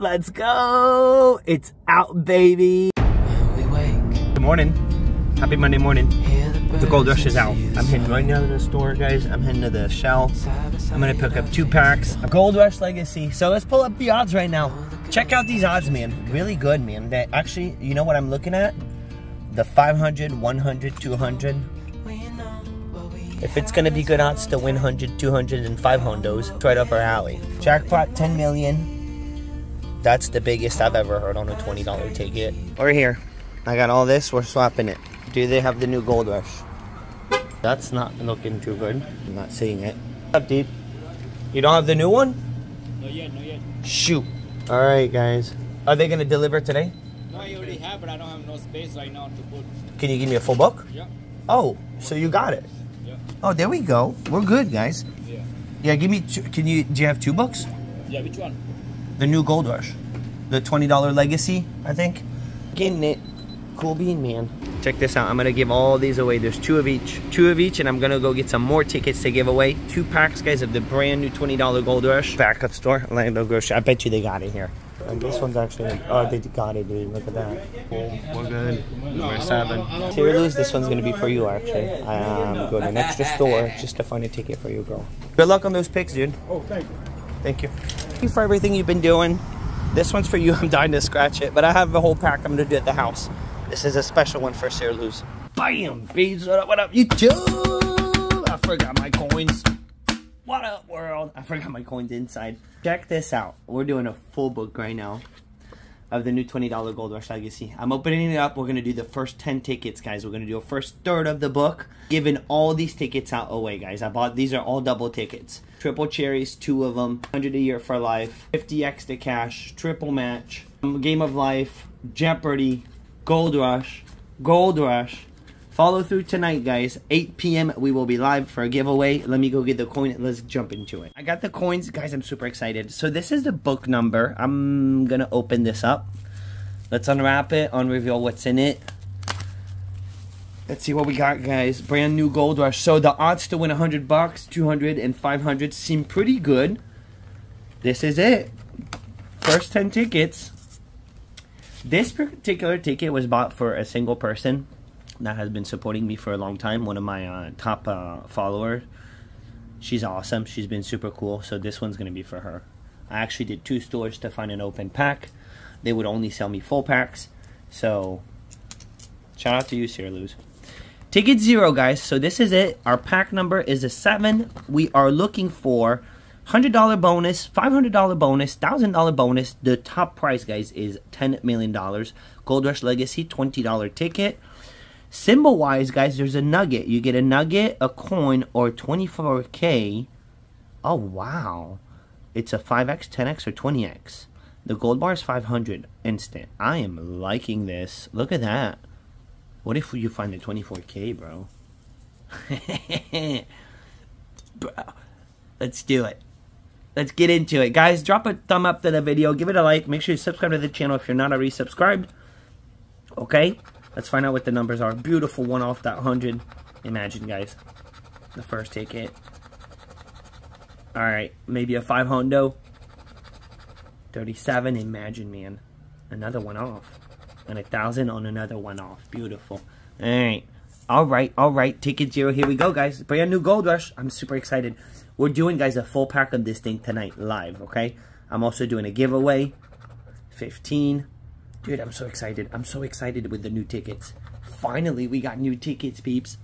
Let's go. It's out, baby. Good morning. Happy Monday morning. The Gold Rush is out. I'm heading right now to the store, guys. I'm heading to the Shell. I'm gonna pick up two packs of Gold Rush Legacy. So let's pull up the odds right now. Check out these odds, man. Really good, man. That actually, you know what I'm looking at? The 500, 100, 200. If it's gonna be good odds to win 100, 200, and 5 hondos, it's right up our alley. Jackpot 10 million. That's the biggest I've ever heard on a $20 ticket. We're here. I got all this, we're swapping it. Do they have the new Gold Rush? That's not looking too good. I'm not seeing it. What's up, dude? You don't have the new one? Not yet, not yet. Shoot. All right, guys. Are they gonna deliver today? No, I already have, but I don't have no space right now to put. Can you give me a full book? Yeah, Oh, so you got it. yeah, Oh, there we go. We're good, guys. yeah. Yeah, give me. Two, can you? Do you have two books? Yeah, which one? The new Gold Rush, the twenty dollar Legacy, I think. Getting it. Cool bean, man. Check this out. I'm gonna give all these away. There's two of each. Two of each, and I'm gonna go get some more tickets to give away. Two packs, guys, of the brand new twenty dollar Gold Rush. Backup store, Orlando Grocery. I bet you they got it here. And this one's actually. Oh, they got it, dude. Look at that. Cool. We're good. Number seven. Serious, this one's gonna be for you, actually. Um, I'm going to an extra store just to find a ticket for you, bro. Good luck on those picks, dude. Oh, thank you. Thank you. Thank you for everything you've been doing. This one's for you. I'm dying to scratch it, but I have a whole pack I'm gonna do at the house. This is a special one for Sarah Luz. Bam! Bees, what up, what up, YouTube? I forgot my coins. What up, world? I forgot my coins inside. Check this out. We're doing a full book right now of the new $20 Gold Rush Legacy. I'm opening it up. We're going to do the first 10 tickets, guys. We're going to do a first third of the book, giving all these tickets out away, guys. I bought, these are all double tickets. Triple cherries, two of them, 100 a year for life, 50 extra cash, triple match, um, game of life, Jeopardy, Gold Rush, Gold Rush. Follow through tonight, guys. 8 p.m. We will be live for a giveaway. Let me go get the coin. Let's jump into it. I got the coins, guys. I'm super excited. So this is the book number. I'm gonna open this up. Let's unwrap it, unreveal what's in it. Let's see what we got, guys. Brand new Gold Rush. So the odds to win 100 bucks, 200, and 500 seem pretty good. This is it. First 10 tickets. This particular ticket was bought for a single person that has been supporting me for a long time. One of my uh, top uh, followers. She's awesome. She's been super cool. So this one's gonna be for her. I actually did two stores to find an open pack. They would only sell me full packs. So shout out to you, Sierra Luz. Ticket zero, guys. So this is it. Our pack number is a seven. We are looking for hundred dollar bonus, five hundred dollar bonus, thousand dollar bonus. The top prize, guys, is ten million dollars. Gold Rush Legacy, twenty dollar ticket. Symbol wise, guys, there's a nugget. You get a nugget, a coin, or 24k. Oh, wow. It's a 5x, 10x, or 20x. The gold bar is 500 instant. I am liking this. Look at that. What if you find the 24k, bro? bro? Let's do it. Let's get into it. Guys, drop a thumb up to the video. Give it a like. Make sure you subscribe to the channel if you're not already subscribed. Okay? Let's find out what the numbers are. Beautiful one off that 100. Imagine, guys. The first ticket. Alright, maybe a 5 hondo. 37, imagine, man. Another one off. And a 1,000 on another one off. Beautiful. Alright. Alright, alright. Ticket zero. Here we go, guys. Brand new Gold Rush. I'm super excited. We're doing, guys, a full pack of this thing tonight live, okay? I'm also doing a giveaway. 15. Dude, I'm so excited. I'm so excited with the new tickets. Finally, we got new tickets, peeps.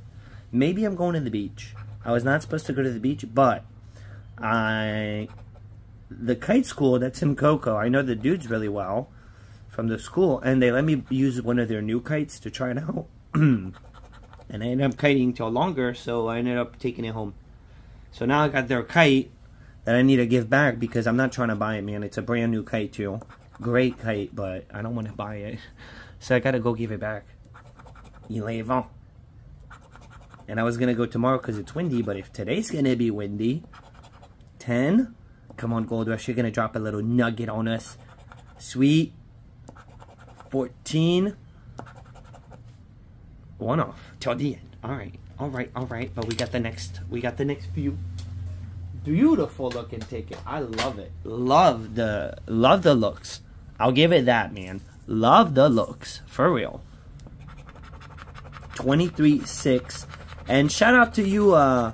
Maybe I'm going to the beach. I was not supposed to go to the beach, but I... The kite school that's in Cocoa, I know the dudes really well from the school, and they let me use one of their new kites to try it out. and I ended up kiting till longer, so I ended up taking it home. So now I got their kite that I need to give back because I'm not trying to buy it, man. It's a brand new kite, too great kite, but I don't want to buy it. So I gotta go give it back. Il est vent. And I was gonna go tomorrow because it's windy, but if today's gonna be windy, 10? Come on, Gold Rush, you're gonna drop a little nugget on us. Sweet. 14. One off. Till the end. Alright, alright, alright. But we got the next, we got the next few beautiful looking ticket. I love it. Love the love the looks. I'll give it that, man. Love the looks. For real. 23-6. And shout out to you, uh...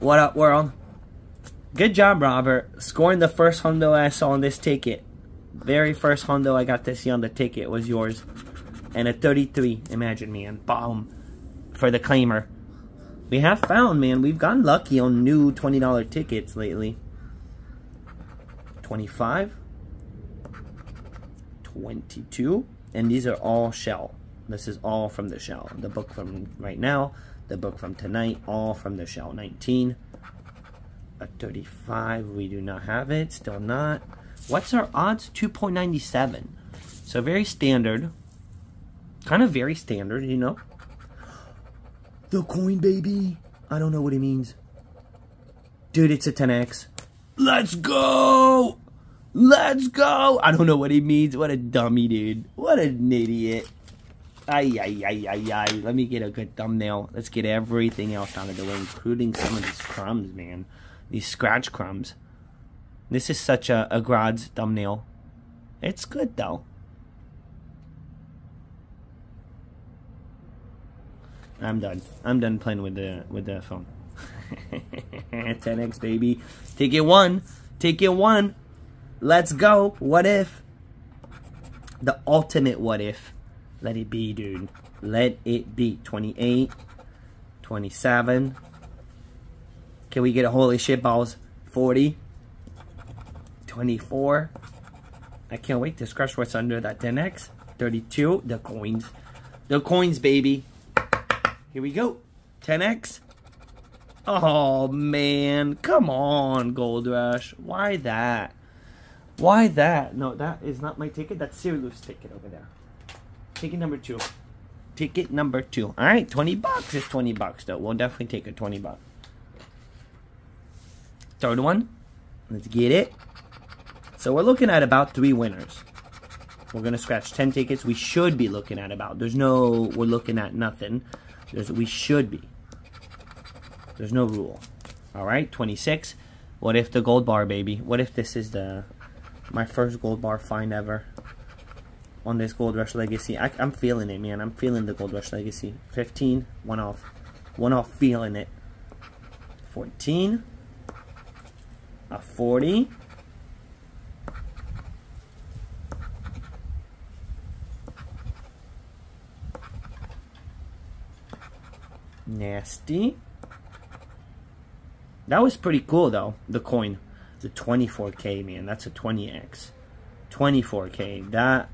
What up, world? Good job, Robert. Scoring the first hundo I saw on this ticket. Very first hundo I got to see on the ticket was yours. And a 33. Imagine, man. Bomb. For the claimer. We have found, man. We've gotten lucky on new $20 tickets lately. 25. 22. And these are all shell. This is all from the shell. The book from right now. The book from tonight. All from the shell. 19. A 35. We do not have it. Still not. What's our odds? 2.97. So very standard. Kind of very standard, you know. The coin, baby. I don't know what it means. Dude, it's a 10x. Let's go! Let's go! I don't know what he means. What a dummy, dude. What an idiot. Ay, ay, ay, ay, ay. Let me get a good thumbnail. Let's get everything else out of the way, including some of these crumbs, man. These scratch crumbs. This is such a, a Grod's thumbnail. It's good, though. I'm done. I'm done playing with the with the phone. 10x baby. Take it one. Take it one. Let's go. What if? The ultimate what if. Let it be, dude. Let it be. 28. 27. Can we get a holy shit balls? 40. 24. I can't wait to scratch what's under that 10x. 32. The coins. The coins, baby. Here we go. 10x. Oh, man. Come on, Gold Rush. Why that? Why that? No, that is not my ticket. That's Cyril's ticket over there. Ticket number two. Ticket number two. All right, 20 bucks is 20 bucks, though. We'll definitely take a 20 bucks. Third one. Let's get it. So we're looking at about three winners. We're going to scratch 10 tickets. We should be looking at about. There's no, we're looking at nothing. There's, we should be. There's no rule. All right, 26. What if the gold bar, baby? What if this is the my first gold bar find ever on this Gold Rush Legacy? I, am feeling it, man. I'm feeling the Gold Rush Legacy. 15, one off. One off, feeling it. 14. A 40. Nasty. That was pretty cool though, the coin. The 24k, man. That's a 20x. 24k. That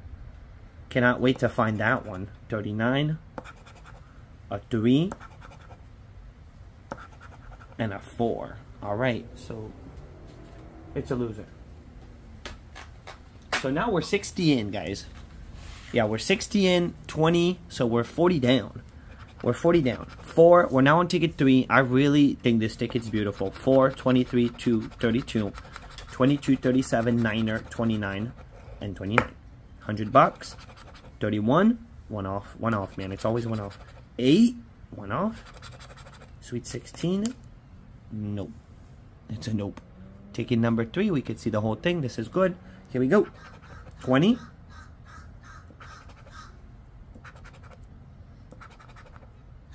cannot wait to find that one. 39. A 3. And a 4. Alright, so it's a loser. So now we're 60 in, guys. Yeah, we're 60 in, 20, so we're 40 down. We're 40 down. 4, we're now on ticket 3. I really think this ticket's beautiful. 4, 23, 2, 32, 22, 37, 9er, 29, and 29. 100 bucks. 31, one off. One off, man. It's always one off. 8, one off. Sweet 16, nope. It's a nope. Ticket number 3, we could see the whole thing. This is good. Here we go. 20,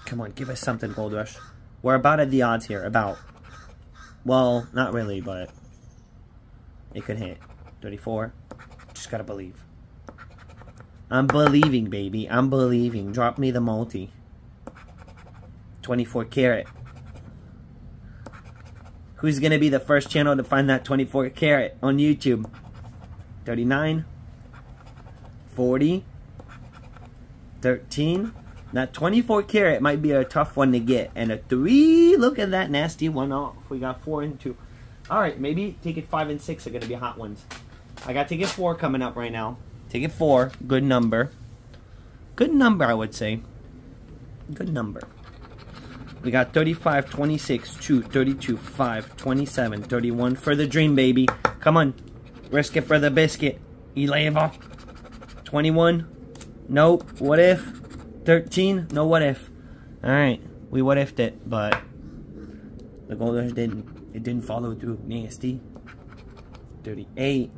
Come on, give us something, Gold Rush. We're about at the odds here. About. Well, not really, but it could hit. 34. Just gotta believe. I'm believing, baby. I'm believing. Drop me the multi. 24 carat. Who's gonna be the first channel to find that 24 carat on YouTube? 39. 40. 13. That 24 carat might be a tough one to get. And a 3, look at that nasty one off. We got 4 and 2. Alright, maybe ticket 5 and 6 are going to be hot ones. I got ticket 4 coming up right now. Ticket 4, good number. Good number, I would say. Good number. We got 35, 26, 2, 32, 5, 27, 31 for the dream, baby. Come on. Risk it for the biscuit. Eleva. 21. Nope. What if? 13, no what if. Alright, we what ifed it, but the Gold rush didn't. It didn't follow through. Nasty. 38.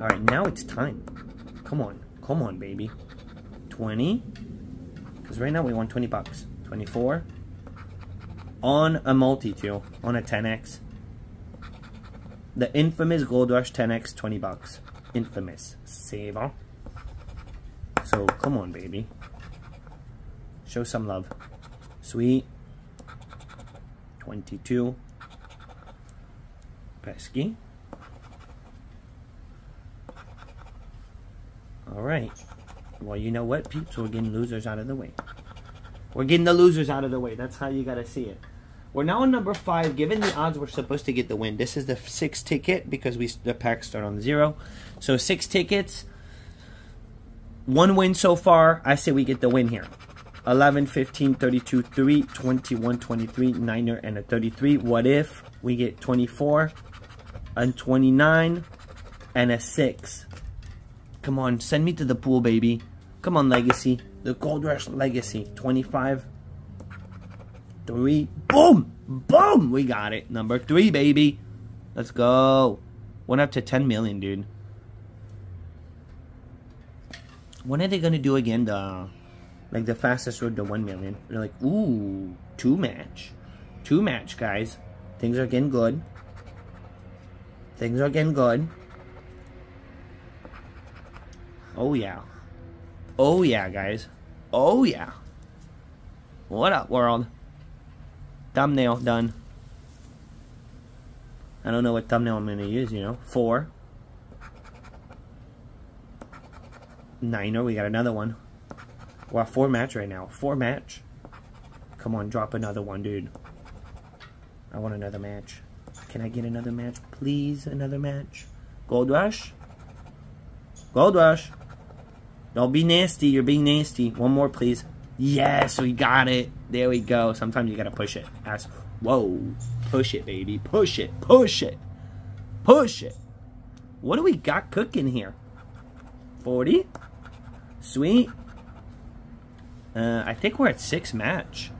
All right, now it's time. Come on. Come on, baby. 20. Because right now we want 20 bucks. 24. On a multi-tool. On a 10x. The infamous Gold Rush 10x 20 bucks. Infamous. Save Saver. So, come on, baby. Show some love. Sweet. 22. Pesky. Alright. Well, you know what, peeps? We're getting losers out of the way. We're getting the losers out of the way. That's how you gotta see it. We're now on number five. Given the odds, we're supposed to get the win. This is the six ticket because we the packs start on zero. So six tickets. One win so far. I say we get the win here. 11, 15, 32, 3, 21, 23, 9er, and a 33. What if we get 24, and 29, and a 6? Come on, send me to the pool, baby. Come on, Legacy. The Gold Rush Legacy. 25, 3. Boom! Boom! We got it. Number 3, baby. Let's go. Went up to 10 million, dude. When are they gonna do again the like the fastest road to 1 million? They're like, ooh, two match. Two match, guys. Things are getting good. Things are getting good. Oh yeah. Oh yeah, guys. Oh yeah. What up, world? Thumbnail done. I don't know what thumbnail I'm gonna use, you know. Four. Niner, we got another one. We're at four match right now. Four match. Come on, drop another one, dude. I want another match. Can I get another match? Please, another match. Gold Rush? Gold Rush. Don't be nasty. You're being nasty. One more, please. Yes, we got it. There we go. Sometimes you gotta push it. As whoa, push it, baby. Push it. Push it. Push it. What do we got cooking here? 40. Sweet. Uh, I think we're at six match.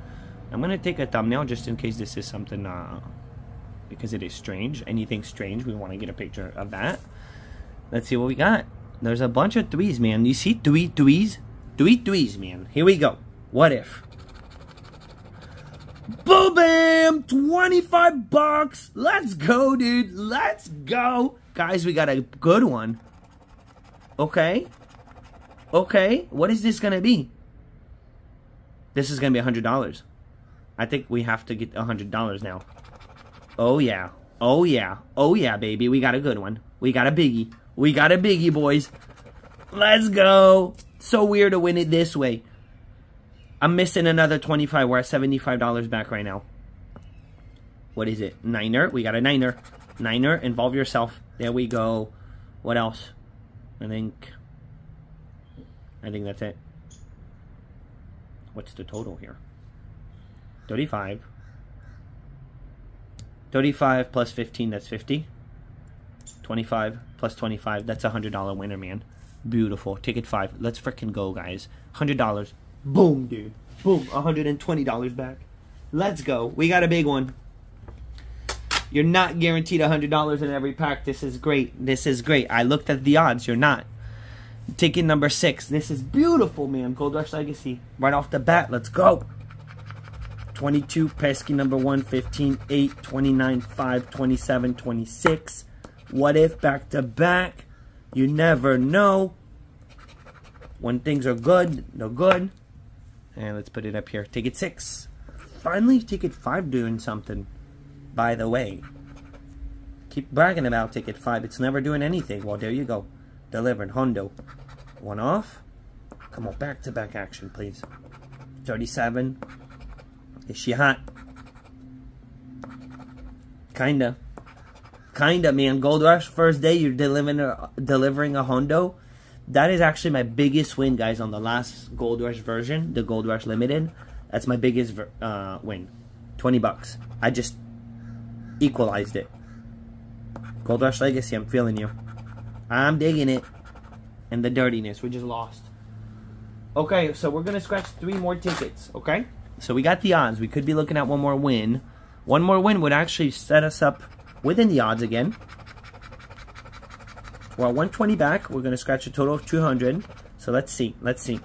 I'm gonna take a thumbnail just in case this is something, uh, because it is strange. Anything strange, we want to get a picture of that. Let's see what we got. There's a bunch of threes, man. You see three threes? Three threes, man. Here we go. What if? Boom, bam! 25 bucks. Let's go, dude. Let's go. Guys, we got a good one. Okay. Okay. What is this to be? This is to be a $100. I think we have to get a $100 now. Oh, yeah. Oh, yeah. Oh, yeah, baby. We got a good one. We got a biggie. We got a biggie, boys. Let's go. So weird to win it this way. I'm missing another 25. We're at $75 back right now. What is it? Niner. We got a niner. Niner. Involve yourself. There we go. What else? I think... I think that's it. What's the total here? 35. 35 plus 15, that's 50. 25 plus 25, that's a $100 winner, man. Beautiful. Ticket 5. Let's freaking go, guys. $100. Boom, dude. Boom. $120 back. Let's go. We got a big one. You're not guaranteed $100 in every pack. This is great. This is great. I looked at the odds. You're not. Ticket number 6. This is beautiful, man. Gold Rush Legacy. Right off the bat. Let's go. 22, pesky number 1, 15, 8, 29, 5, 27, 26. What if back to back? You never know. When things are good, they're good. And let's put it up here. Ticket 6. Finally, Ticket 5 doing something. By the way. Keep bragging about Ticket 5. It's never doing anything. Well, there you go. Delivered. Hondo. One off. Come on, back-to-back -back action, please. 37. Is she hot? Kinda. Kinda, man. Gold Rush, first day, you're delivering a, delivering a Hondo. That is actually my biggest win, guys, on the last Gold Rush version, the Gold Rush Limited. That's my biggest uh, win. 20 bucks. I just equalized it. Gold Rush Legacy, I'm feeling you. I'm digging it. And the dirtiness, we just lost. Okay, so we're to scratch three more tickets, okay? So we got the odds. We could be looking at one more win. One more win would actually set us up within the odds again. We're at 120 back. We're gonna scratch a total of 200. So let's see. Let's see.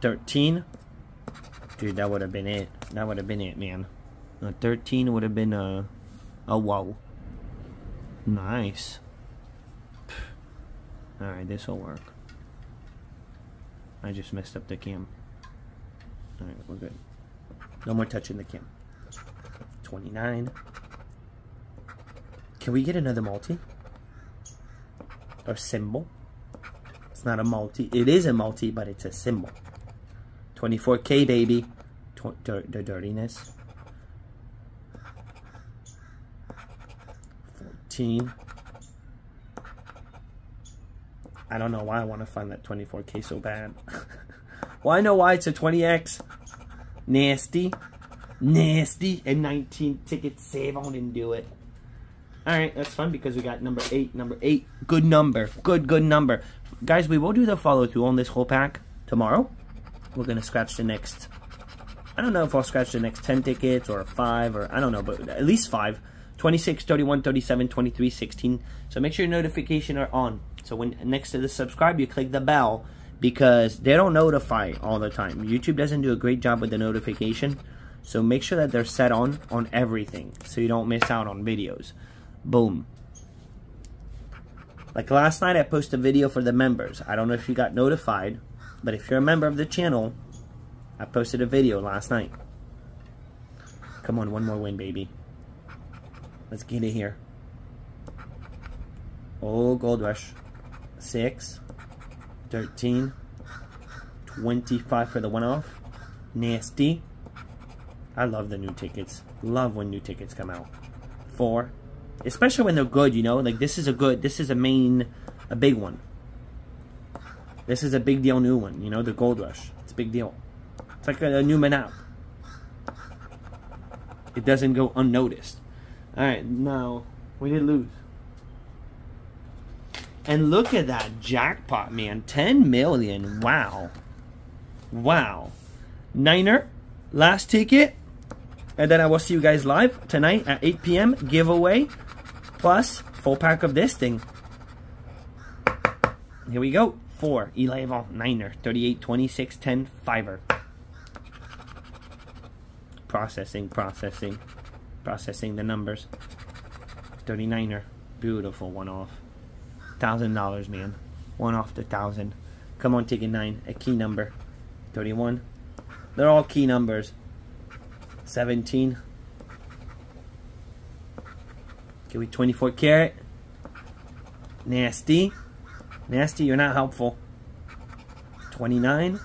13. Dude, that would have been it. That would have been it, man. Uh, 13 would have been a, a whoa. Nice. Alright, this will work. I just messed up the cam. Alright, we're good. No more touching the cam. 29. Can we get another multi? Or symbol? It's not a multi. It is a multi, but it's a symbol. 24k, baby. The dirtiness. 14. I don't know why I want to find that 24k so bad. well, I know why it's a 20x. Nasty. Nasty. And 19 tickets save. I didn't do it. Alright, that's fun because we got number 8. Number 8. Good number. Good, good number. Guys, we will do the follow through on this whole pack tomorrow. We're going to scratch the next... I don't know if I'll scratch the next 10 tickets or 5 or I don't know, but at least 5. 26, 31, 37, 23, 16. So make sure your notifications are on. So when next to the subscribe, you click the bell because they don't notify all the time. YouTube doesn't do a great job with the notification. So make sure that they're set on on everything so you don't miss out on videos. Boom. Like last night I posted a video for the members. I don't know if you got notified, but if you're a member of the channel, I posted a video last night. Come on, one more win, baby. Let's get it here. Oh, Gold Rush. 6, 13, 25 for the one-off. Nasty. I love the new tickets. Love when new tickets come out. 4, especially when they're good, you know? Like, this is a good, this is a main, a big one. This is a big deal new one, you know? The Gold Rush. It's a big deal. It's like a, a new app. It doesn't go unnoticed. Alright, now, we did lose. And look at that jackpot, man. 10 million. Wow. Wow. Niner, last ticket. And then I will see you guys live tonight at 8 p.m. Giveaway. Plus, full pack of this thing. Here we go. 4. Eleven Niner. 38, 26, 10, 5 Processing, processing. Processing the numbers. 39er. Beautiful one off. Thousand dollars, man. One off the thousand. Come on, ticket nine. A key number. 31. They're all key numbers. 17. Give me 24 carat. Nasty. Nasty, you're not helpful. 29.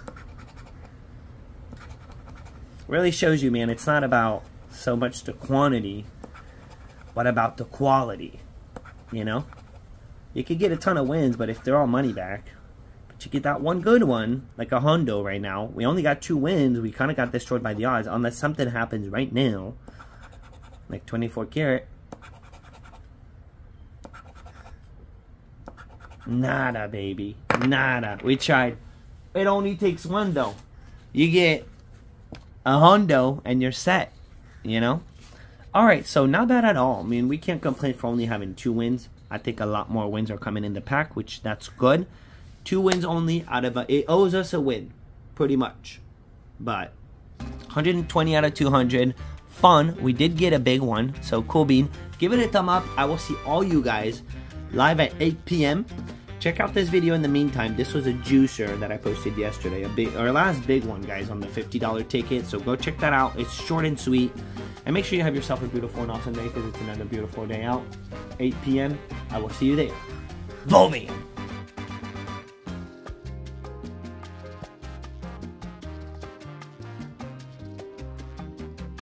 Really shows you, man, it's not about so much the quantity, but about the quality. You know? You could get a ton of wins, but if they're all money back, but you get that one good one, like a Hondo right now. We only got two wins. We kind of got destroyed by the odds, unless something happens right now, like 24 carat. Nada, baby. Nada. We tried. It only takes one, though. You get a Hondo, and you're set. You know? Alright, so not bad at all. I mean, we can't complain for only having two wins. I think a lot more wins are coming in the pack, which that's good. Two wins only out of a, it owes us a win, pretty much. But 120 out of 200, fun. We did get a big one, so cool bean. Give it a thumb up. I will see all you guys live at 8 p.m. Check out this video in the meantime. This was a juicer that I posted yesterday. A big, our last big one, guys, on the $50 ticket. So go check that out. It's short and sweet. And make sure you have yourself a beautiful and awesome day because it's another beautiful day out. 8 p.m. I will see you there. Volvian!